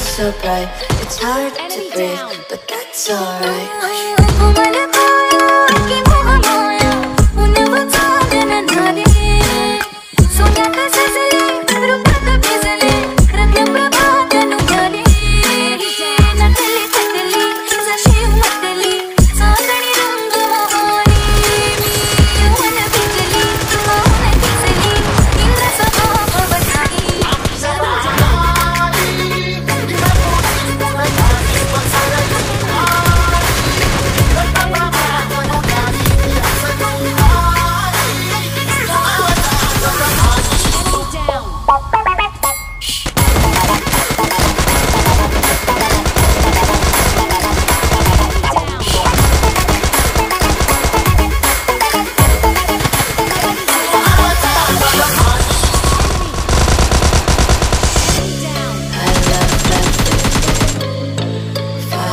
so bright. It's hard to breathe, but that's alright